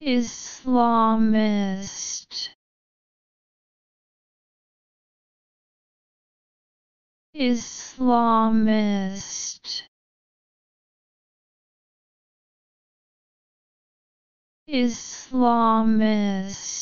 Islamist. Islamist. Islamist.